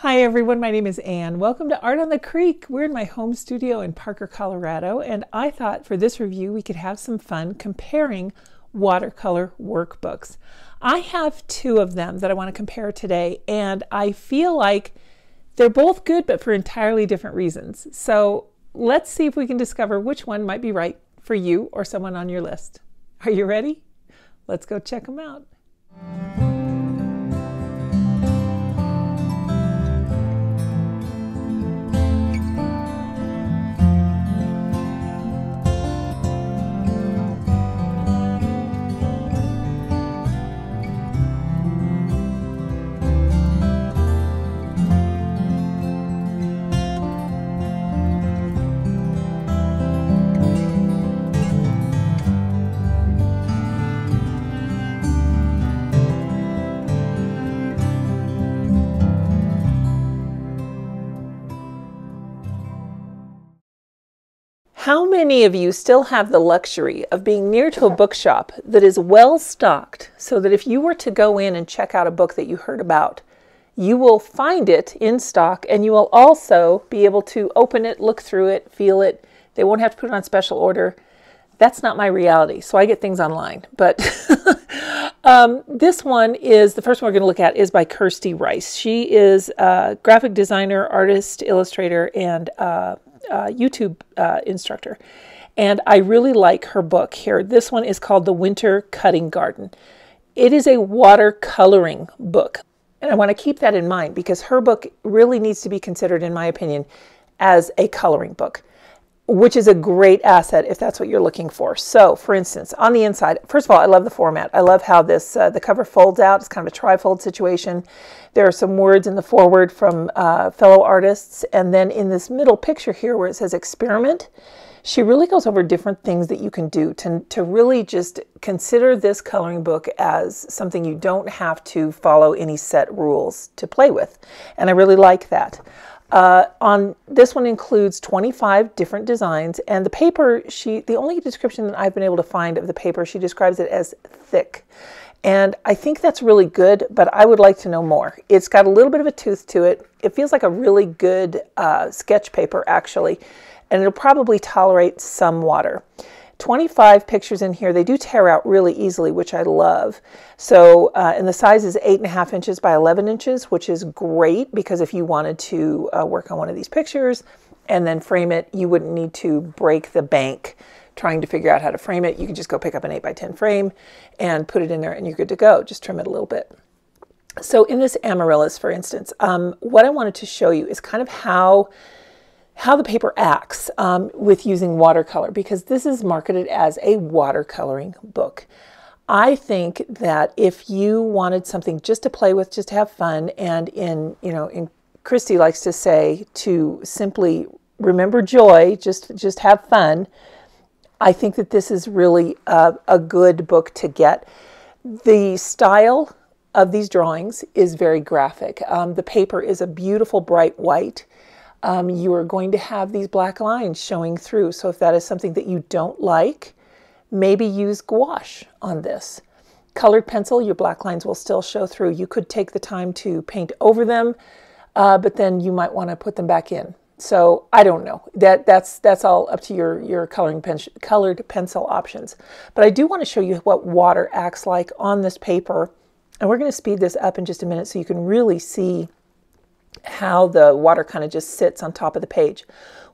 Hi everyone, my name is Anne. Welcome to Art on the Creek. We're in my home studio in Parker, Colorado, and I thought for this review we could have some fun comparing watercolor workbooks. I have two of them that I want to compare today, and I feel like they're both good but for entirely different reasons. So let's see if we can discover which one might be right for you or someone on your list. Are you ready? Let's go check them out. How many of you still have the luxury of being near to a bookshop that is well stocked so that if you were to go in and check out a book that you heard about, you will find it in stock and you will also be able to open it, look through it, feel it. They won't have to put it on special order. That's not my reality, so I get things online. But um, this one is the first one we're going to look at is by Kirsty Rice. She is a graphic designer, artist, illustrator, and uh, uh, YouTube uh, instructor. And I really like her book here. This one is called The Winter Cutting Garden. It is a watercoloring book. And I want to keep that in mind because her book really needs to be considered, in my opinion, as a coloring book, which is a great asset if that's what you're looking for. So, for instance, on the inside, first of all, I love the format. I love how this uh, the cover folds out. It's kind of a trifold situation. There are some words in the foreword from uh, fellow artists. And then in this middle picture here where it says experiment, she really goes over different things that you can do to, to really just consider this coloring book as something you don't have to follow any set rules to play with. And I really like that. Uh, on this one includes 25 different designs and the paper she the only description that I've been able to find of the paper she describes it as thick and I think that's really good, but I would like to know more. It's got a little bit of a tooth to it. It feels like a really good uh, sketch paper, actually, and it'll probably tolerate some water. 25 pictures in here. They do tear out really easily, which I love. So, uh, and the size is 8.5 inches by 11 inches, which is great because if you wanted to uh, work on one of these pictures and then frame it, you wouldn't need to break the bank trying to figure out how to frame it, you can just go pick up an 8 by 10 frame and put it in there and you're good to go. Just trim it a little bit. So in this amaryllis, for instance, um, what I wanted to show you is kind of how how the paper acts um, with using watercolor because this is marketed as a watercoloring book. I think that if you wanted something just to play with, just to have fun, and in you know, in Kristy likes to say to simply remember joy, just just have fun. I think that this is really a, a good book to get. The style of these drawings is very graphic. Um, the paper is a beautiful bright white. Um, you are going to have these black lines showing through. So if that is something that you don't like, maybe use gouache on this. Colored pencil, your black lines will still show through. You could take the time to paint over them, uh, but then you might want to put them back in. So I don't know. That that's that's all up to your your coloring pen, colored pencil options. But I do want to show you what water acts like on this paper, and we're going to speed this up in just a minute so you can really see how the water kind of just sits on top of the page,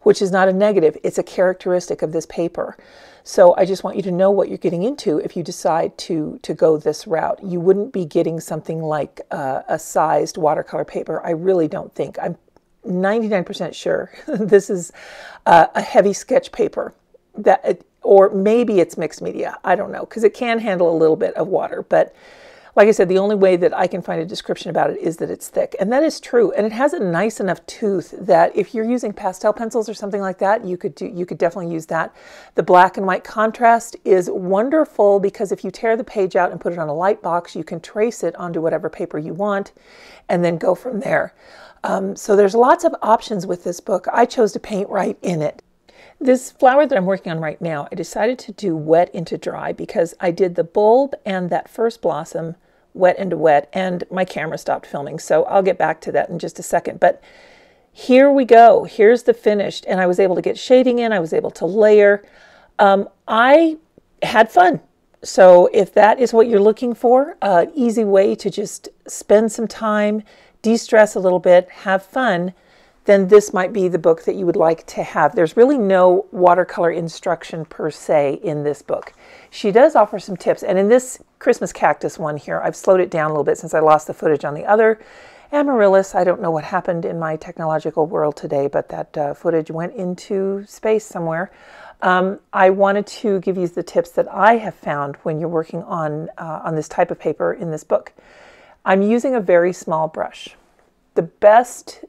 which is not a negative. It's a characteristic of this paper. So I just want you to know what you're getting into if you decide to to go this route. You wouldn't be getting something like uh, a sized watercolor paper. I really don't think. I'm 99% sure this is uh, a heavy sketch paper that or maybe it's mixed media i don't know because it can handle a little bit of water but like i said the only way that i can find a description about it is that it's thick and that is true and it has a nice enough tooth that if you're using pastel pencils or something like that you could do you could definitely use that the black and white contrast is wonderful because if you tear the page out and put it on a light box you can trace it onto whatever paper you want and then go from there um, so there's lots of options with this book. I chose to paint right in it. This flower that I'm working on right now, I decided to do wet into dry because I did the bulb and that first blossom wet into wet, and my camera stopped filming. So I'll get back to that in just a second. But here we go. Here's the finished, and I was able to get shading in. I was able to layer. Um, I had fun. So if that is what you're looking for, an uh, easy way to just spend some time, de-stress a little bit, have fun, then this might be the book that you would like to have. There's really no watercolor instruction per se in this book. She does offer some tips, and in this Christmas cactus one here, I've slowed it down a little bit since I lost the footage on the other amaryllis. I don't know what happened in my technological world today, but that uh, footage went into space somewhere. Um, I wanted to give you the tips that I have found when you're working on, uh, on this type of paper in this book. I'm using a very small brush. The best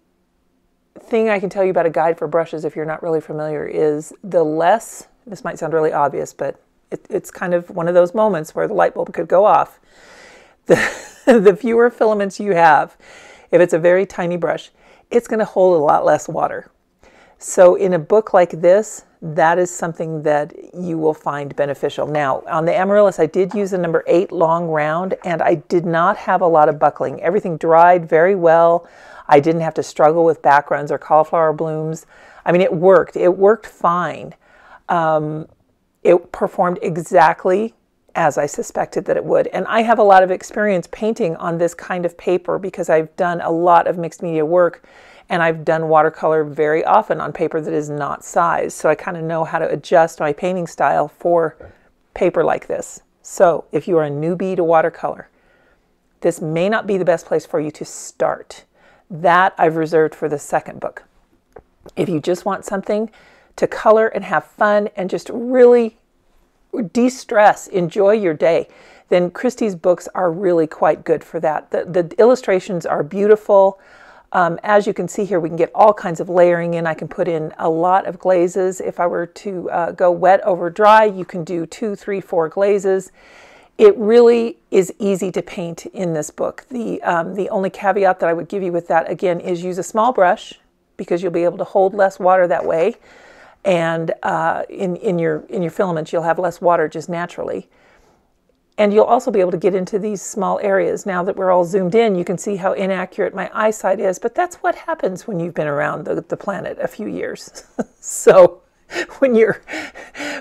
thing I can tell you about a guide for brushes, if you're not really familiar, is the less, this might sound really obvious, but it, it's kind of one of those moments where the light bulb could go off. The, the fewer filaments you have, if it's a very tiny brush, it's going to hold a lot less water. So in a book like this, that is something that you will find beneficial. Now, on the amaryllis, I did use a number eight long round, and I did not have a lot of buckling. Everything dried very well. I didn't have to struggle with backgrounds or cauliflower blooms. I mean, it worked. It worked fine. Um, it performed exactly as I suspected that it would. And I have a lot of experience painting on this kind of paper because I've done a lot of mixed media work and I've done watercolor very often on paper that is not sized. So I kind of know how to adjust my painting style for paper like this. So if you are a newbie to watercolor, this may not be the best place for you to start. That I've reserved for the second book. If you just want something to color and have fun and just really de stress, enjoy your day, then Kristy's books are really quite good for that. The, the illustrations are beautiful. Um, as you can see here, we can get all kinds of layering in. I can put in a lot of glazes. If I were to uh, go wet over dry, you can do two, three, four glazes. It really is easy to paint in this book. The, um, the only caveat that I would give you with that, again, is use a small brush because you'll be able to hold less water that way. And uh, in, in, your, in your filaments, you'll have less water just naturally. And you'll also be able to get into these small areas. Now that we're all zoomed in, you can see how inaccurate my eyesight is, but that's what happens when you've been around the, the planet a few years. so when you're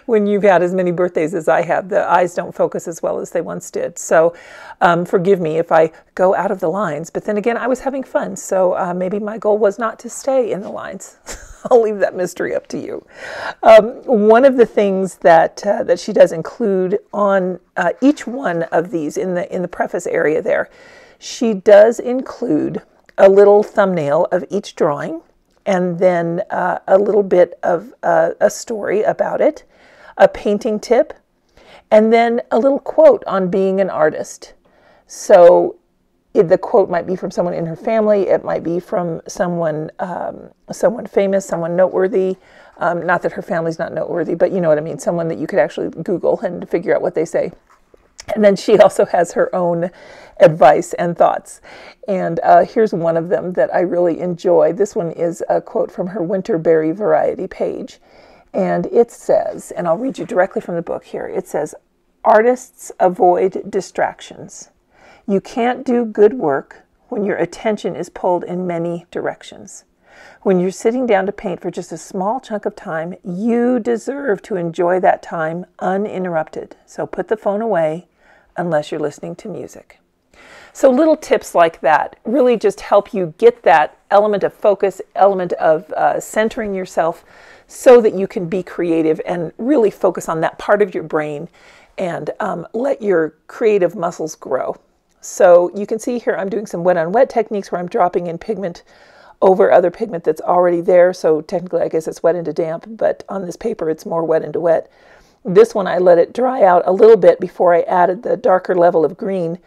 when you've had as many birthdays as I have, the eyes don't focus as well as they once did. So um, forgive me if I go out of the lines. But then again, I was having fun, so uh, maybe my goal was not to stay in the lines. I'll leave that mystery up to you. Um, one of the things that uh, that she does include on uh, each one of these in the in the preface area there, she does include a little thumbnail of each drawing and then uh, a little bit of uh, a story about it, a painting tip, and then a little quote on being an artist. So it, the quote might be from someone in her family. It might be from someone, um, someone famous, someone noteworthy. Um, not that her family's not noteworthy, but you know what I mean. Someone that you could actually Google and figure out what they say. And then she also has her own advice and thoughts. And uh, here's one of them that I really enjoy. This one is a quote from her Winterberry Variety page. And it says, and I'll read you directly from the book here it says, Artists avoid distractions. You can't do good work when your attention is pulled in many directions. When you're sitting down to paint for just a small chunk of time, you deserve to enjoy that time uninterrupted. So put the phone away unless you're listening to music. So little tips like that really just help you get that element of focus, element of uh, centering yourself so that you can be creative and really focus on that part of your brain and um, let your creative muscles grow. So you can see here I'm doing some wet on wet techniques where I'm dropping in pigment over other pigment that's already there. So technically I guess it's wet into damp, but on this paper it's more wet into wet. This one I let it dry out a little bit before I added the darker level of green.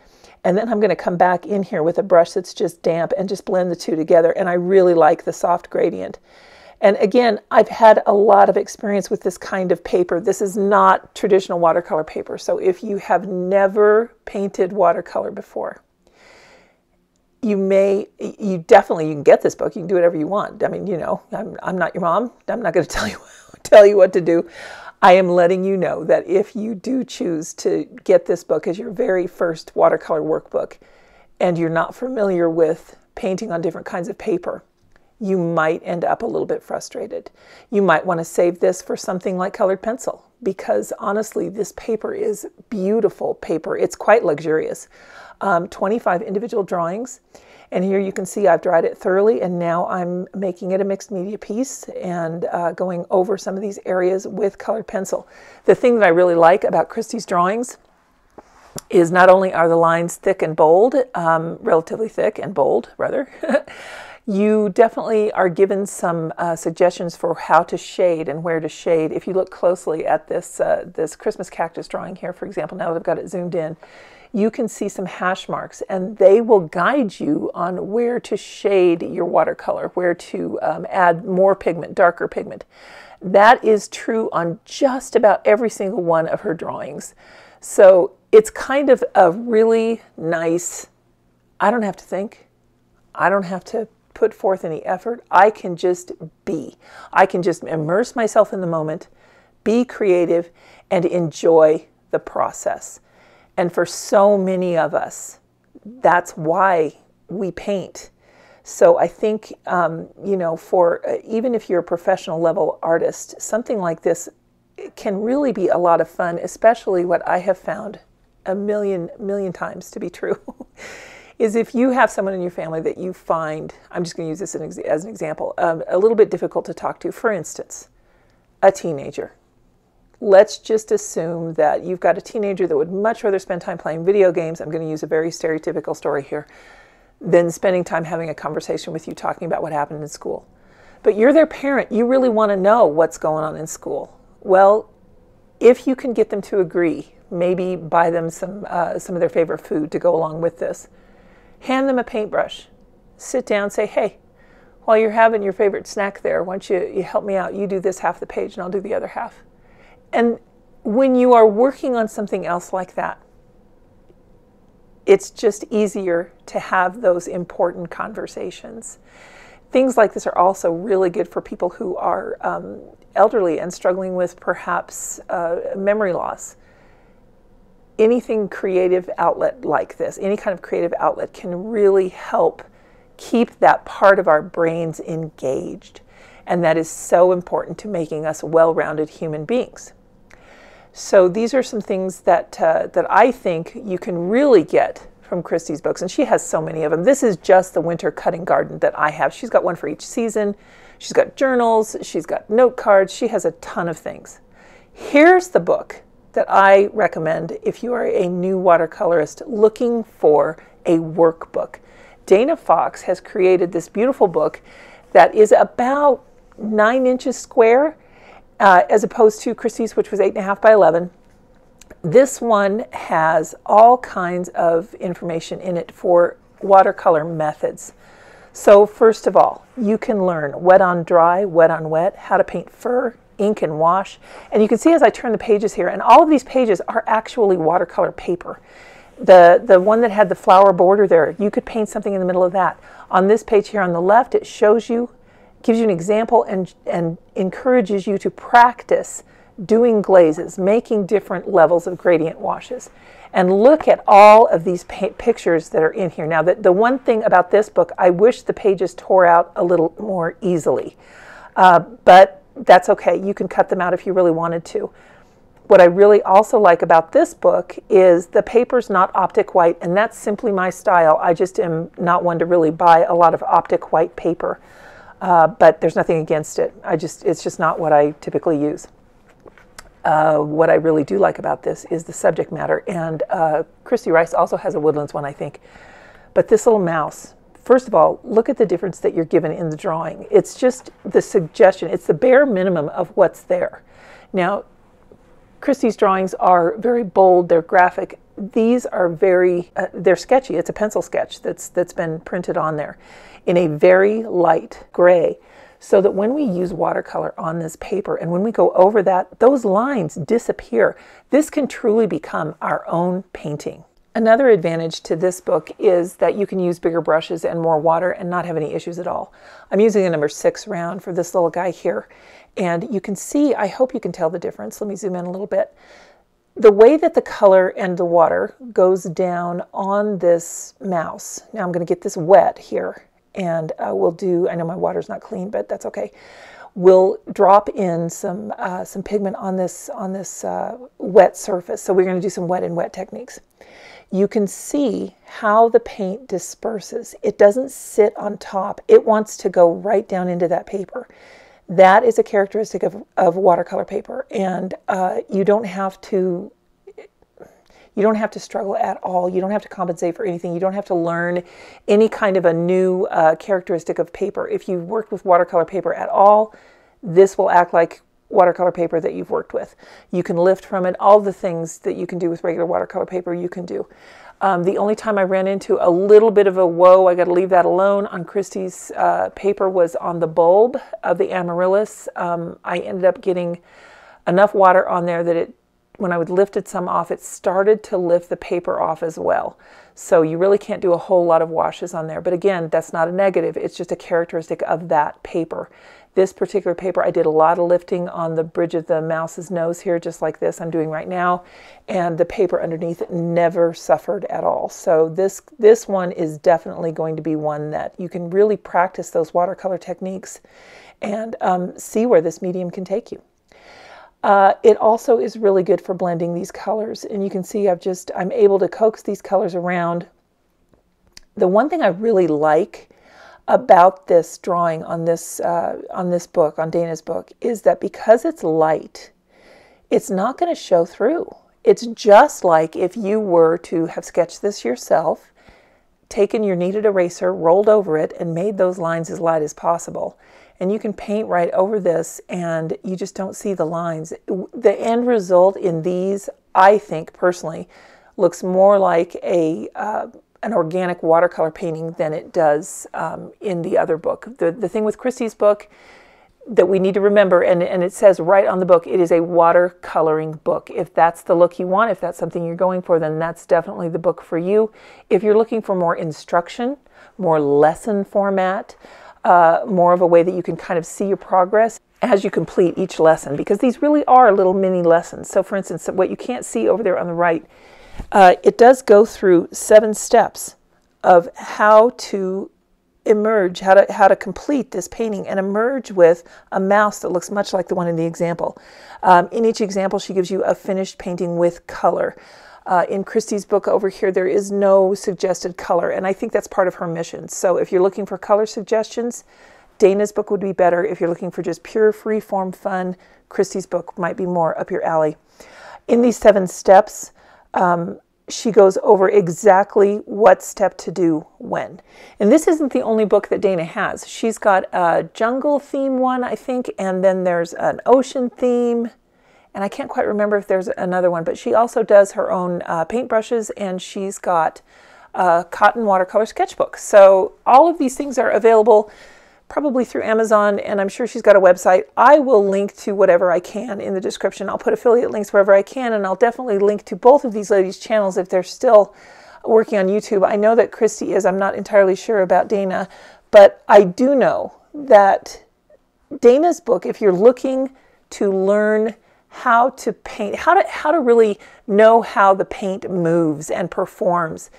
And then I'm going to come back in here with a brush that's just damp and just blend the two together. And I really like the soft gradient. And again, I've had a lot of experience with this kind of paper. This is not traditional watercolor paper. So if you have never painted watercolor before, you may, you definitely, you can get this book. You can do whatever you want. I mean, you know, I'm, I'm not your mom. I'm not going to tell you, tell you what to do. I am letting you know that if you do choose to get this book as your very first watercolor workbook and you're not familiar with painting on different kinds of paper, you might end up a little bit frustrated. You might want to save this for something like colored pencil because honestly, this paper is beautiful paper. It's quite luxurious. Um, 25 individual drawings. And here you can see I've dried it thoroughly and now I'm making it a mixed media piece and uh, going over some of these areas with colored pencil. The thing that I really like about Kristy's drawings is not only are the lines thick and bold, um, relatively thick and bold rather, you definitely are given some uh, suggestions for how to shade and where to shade. If you look closely at this, uh, this Christmas cactus drawing here, for example, now that I've got it zoomed in, you can see some hash marks and they will guide you on where to shade your watercolor, where to um, add more pigment, darker pigment. That is true on just about every single one of her drawings. So it's kind of a really nice, I don't have to think, I don't have to put forth any effort. I can just be. I can just immerse myself in the moment, be creative, and enjoy the process. And for so many of us, that's why we paint. So I think, um, you know, for uh, even if you're a professional level artist, something like this can really be a lot of fun, especially what I have found a million, million times to be true. is if you have someone in your family that you find, I'm just going to use this as an example, um, a little bit difficult to talk to. For instance, a teenager let's just assume that you've got a teenager that would much rather spend time playing video games. I'm going to use a very stereotypical story here than spending time having a conversation with you talking about what happened in school. But you're their parent. You really want to know what's going on in school. Well, if you can get them to agree, maybe buy them some, uh, some of their favorite food to go along with this, hand them a paintbrush, sit down, say, hey, while you're having your favorite snack there, why don't you, you help me out? You do this half the page and I'll do the other half. And when you are working on something else like that, it's just easier to have those important conversations. Things like this are also really good for people who are um, elderly and struggling with perhaps uh, memory loss. Anything creative outlet like this, any kind of creative outlet, can really help keep that part of our brains engaged. And that is so important to making us well rounded human beings. So these are some things that uh, that I think you can really get from Kristy's books, and she has so many of them. This is just the winter cutting garden that I have. She's got one for each season. She's got journals. She's got note cards. She has a ton of things. Here's the book that I recommend if you are a new watercolorist looking for a workbook. Dana Fox has created this beautiful book that is about nine inches square uh, as opposed to Kristy's, which was 8.5 by 11. This one has all kinds of information in it for watercolor methods. So first of all, you can learn wet on dry, wet on wet, how to paint fur, ink and wash. And you can see as I turn the pages here, and all of these pages are actually watercolor paper. The, the one that had the flower border there, you could paint something in the middle of that. On this page here on the left, it shows you gives you an example and, and encourages you to practice doing glazes, making different levels of gradient washes. And look at all of these pictures that are in here. Now, the, the one thing about this book, I wish the pages tore out a little more easily. Uh, but that's okay. You can cut them out if you really wanted to. What I really also like about this book is the paper's not optic white, and that's simply my style. I just am not one to really buy a lot of optic white paper. Uh, but there's nothing against it. I just it's just not what I typically use. Uh, what I really do like about this is the subject matter, and uh, Kristy Rice also has a Woodlands one, I think. But this little mouse, first of all, look at the difference that you're given in the drawing. It's just the suggestion. It's the bare minimum of what's there. Now, Kristy's drawings are very bold. They're graphic. These are very, uh, they're sketchy. It's a pencil sketch that's that's been printed on there in a very light gray so that when we use watercolor on this paper and when we go over that, those lines disappear. This can truly become our own painting. Another advantage to this book is that you can use bigger brushes and more water and not have any issues at all. I'm using a number six round for this little guy here. And you can see, I hope you can tell the difference. Let me zoom in a little bit. The way that the color and the water goes down on this mouse. Now I'm going to get this wet here and uh, we'll do, I know my water's not clean, but that's okay. We'll drop in some, uh, some pigment on this, on this uh, wet surface. So we're going to do some wet and wet techniques you can see how the paint disperses. It doesn't sit on top. It wants to go right down into that paper. That is a characteristic of, of watercolor paper. And uh, you don't have to you don't have to struggle at all. You don't have to compensate for anything. You don't have to learn any kind of a new uh, characteristic of paper. If you've worked with watercolor paper at all, this will act like watercolor paper that you've worked with. You can lift from it all the things that you can do with regular watercolor paper you can do. Um, the only time I ran into a little bit of a whoa, I got to leave that alone on Kristy's uh, paper was on the bulb of the amaryllis. Um, I ended up getting enough water on there that it, when I would lifted some off, it started to lift the paper off as well. So you really can't do a whole lot of washes on there. But again, that's not a negative. It's just a characteristic of that paper. This particular paper, I did a lot of lifting on the bridge of the mouse's nose here, just like this I'm doing right now. And the paper underneath never suffered at all. So this, this one is definitely going to be one that you can really practice those watercolor techniques and um, see where this medium can take you. Uh, it also is really good for blending these colors. And you can see I've just, I'm able to coax these colors around. The one thing I really like about this drawing on this uh, on this book on Dana's book is that because it's light, it's not going to show through. It's just like if you were to have sketched this yourself, taken your kneaded eraser, rolled over it, and made those lines as light as possible. And you can paint right over this and you just don't see the lines. The end result in these, I think personally, looks more like a uh, an organic watercolor painting than it does um, in the other book. The, the thing with Kristy's book that we need to remember, and, and it says right on the book, it is a watercoloring book. If that's the look you want, if that's something you're going for, then that's definitely the book for you. If you're looking for more instruction, more lesson format, uh, more of a way that you can kind of see your progress as you complete each lesson, because these really are little mini lessons. So, for instance, what you can't see over there on the right uh, it does go through seven steps of how to emerge, how to, how to complete this painting and emerge with a mouse that looks much like the one in the example. Um, in each example, she gives you a finished painting with color. Uh, in Kristy's book over here, there is no suggested color, and I think that's part of her mission. So if you're looking for color suggestions, Dana's book would be better. If you're looking for just pure free form fun, Kristy's book might be more up your alley. In these seven steps, um, she goes over exactly what step to do when. And this isn't the only book that Dana has. She's got a jungle theme one, I think, and then there's an ocean theme. And I can't quite remember if there's another one, but she also does her own uh, paintbrushes and she's got a cotton watercolor sketchbook. So all of these things are available probably through Amazon, and I'm sure she's got a website. I will link to whatever I can in the description. I'll put affiliate links wherever I can, and I'll definitely link to both of these ladies' channels if they're still working on YouTube. I know that Kristy is. I'm not entirely sure about Dana, but I do know that Dana's book, if you're looking to learn how to paint, how to how to really know how the paint moves and performs,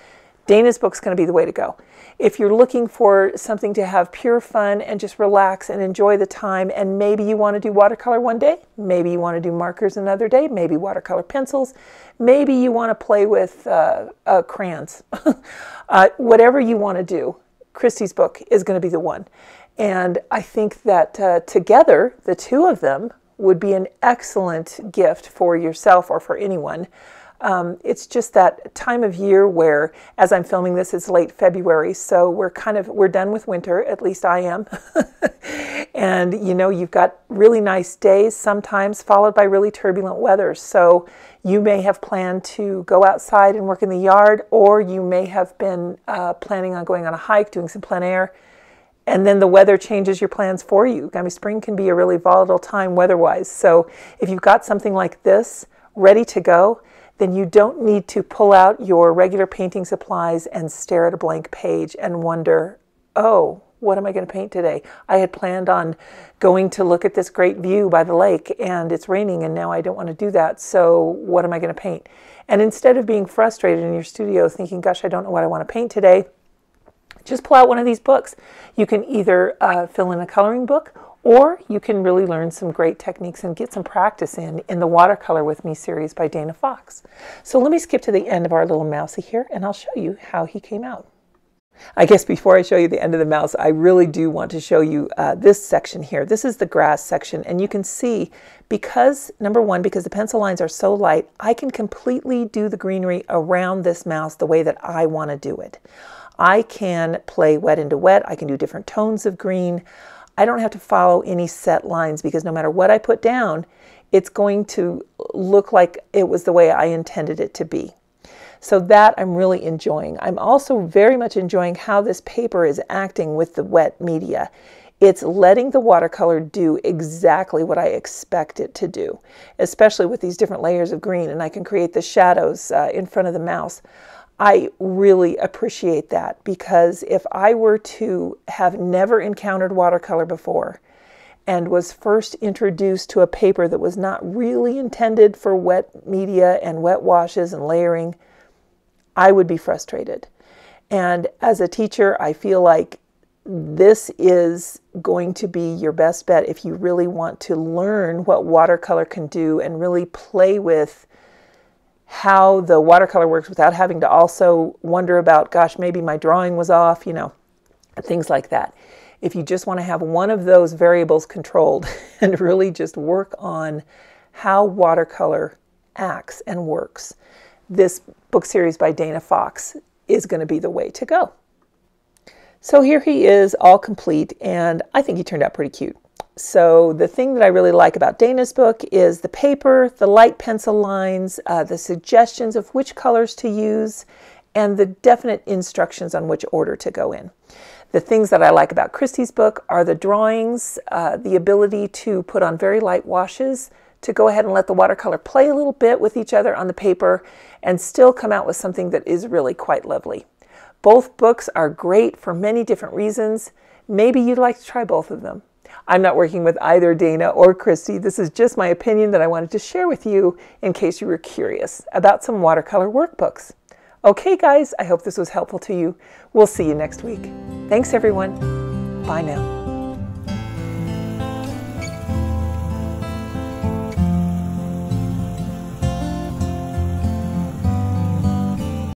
Dana's book's going to be the way to go. If you're looking for something to have pure fun and just relax and enjoy the time, and maybe you want to do watercolor one day, maybe you want to do markers another day, maybe watercolor pencils, maybe you want to play with uh, uh, crayons, uh, whatever you want to do, Kristy's book is going to be the one. And I think that uh, together, the two of them would be an excellent gift for yourself or for anyone. Um, it's just that time of year where, as I'm filming this, it's late February, so we're kind of we're done with winter. At least I am. and you know, you've got really nice days sometimes, followed by really turbulent weather. So you may have planned to go outside and work in the yard, or you may have been uh, planning on going on a hike, doing some plein air. And then the weather changes your plans for you. I mean, spring can be a really volatile time weather-wise. So if you've got something like this ready to go, then you don't need to pull out your regular painting supplies and stare at a blank page and wonder, oh, what am I going to paint today? I had planned on going to look at this great view by the lake and it's raining and now I don't want to do that. So what am I going to paint? And instead of being frustrated in your studio thinking, gosh, I don't know what I want to paint today, just pull out one of these books. You can either uh, fill in a coloring book or you can really learn some great techniques and get some practice in in the Watercolor With Me series by Dana Fox. So let me skip to the end of our little mousey here and I'll show you how he came out. I guess before I show you the end of the mouse, I really do want to show you uh, this section here. This is the grass section, and you can see because, number one, because the pencil lines are so light, I can completely do the greenery around this mouse the way that I want to do it. I can play wet into wet. I can do different tones of green. I don't have to follow any set lines because no matter what I put down, it's going to look like it was the way I intended it to be. So that I'm really enjoying. I'm also very much enjoying how this paper is acting with the wet media. It's letting the watercolor do exactly what I expect it to do, especially with these different layers of green, and I can create the shadows uh, in front of the mouse. I really appreciate that because if I were to have never encountered watercolor before and was first introduced to a paper that was not really intended for wet media and wet washes and layering, I would be frustrated. And as a teacher, I feel like this is going to be your best bet if you really want to learn what watercolor can do and really play with how the watercolor works without having to also wonder about, gosh, maybe my drawing was off, you know, things like that. If you just want to have one of those variables controlled and really just work on how watercolor acts and works, this book series by Dana Fox is going to be the way to go. So here he is, all complete, and I think he turned out pretty cute. So the thing that I really like about Dana's book is the paper, the light pencil lines, uh, the suggestions of which colors to use, and the definite instructions on which order to go in. The things that I like about Kristy's book are the drawings, uh, the ability to put on very light washes, to go ahead and let the watercolor play a little bit with each other on the paper and still come out with something that is really quite lovely. Both books are great for many different reasons. Maybe you'd like to try both of them. I'm not working with either Dana or Kristy. This is just my opinion that I wanted to share with you in case you were curious about some watercolor workbooks. Okay, guys, I hope this was helpful to you. We'll see you next week. Thanks, everyone. Bye now.